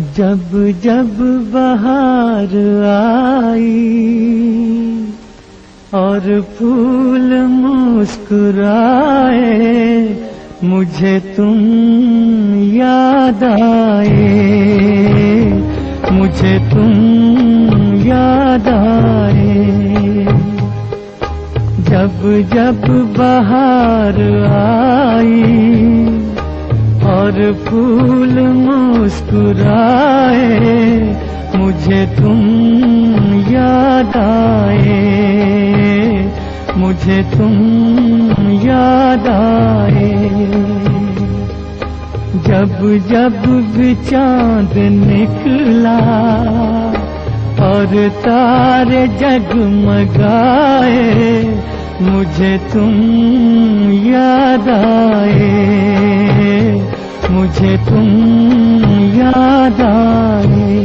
जब जब बहार आई और फूल मुस्कुराए, मुझे तुम याद आए। मुझे तुम याद आए। जब जब बहार आई और फूल मुस्कुराए, मुझे तुम याद आए। मुझे तुम याद आए। जब जब भी चाँद निकला और तारे जगमगाए, मुझे तुम याद आए। मुझे तुम याद आए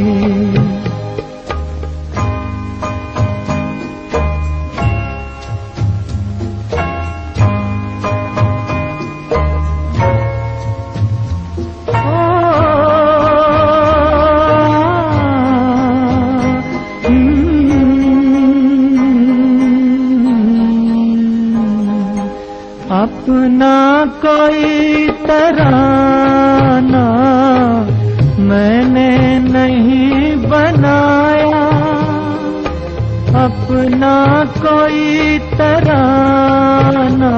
अपना कोई तराना कोई तराना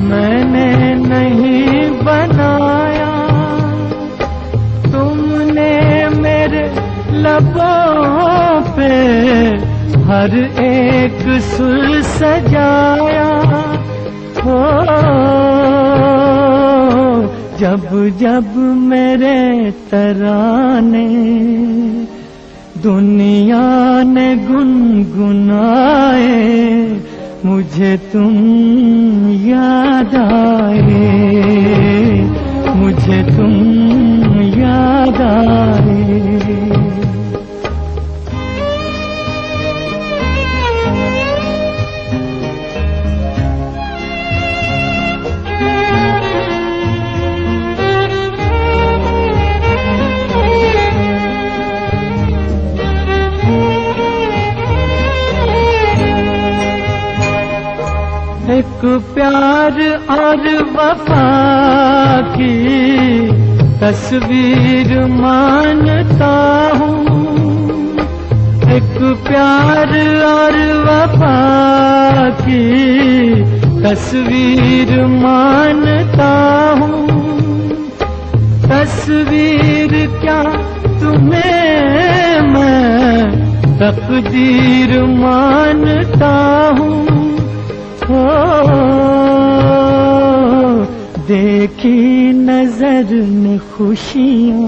मैंने नहीं बनाया। तुमने मेरे लबों पे हर एक सुर सजाया। हो, जब जब मेरे तराने दुनिया ने गुनगुनाए मुझे तुम याद आए। मुझे तुम याद आए। प्यार और वफा की तस्वीर मानता हूँ। एक प्यार और वफा की तस्वीर मानता हूँ। तस्वीर क्या तुम्हें मैं तकदीर मानता हूँ? देखी नज़र ने खुशियाँ,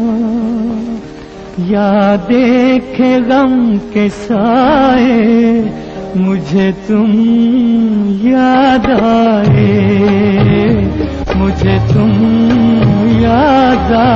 या देखे गम के साए, मुझे तुम याद आए, मुझे तुम याद आए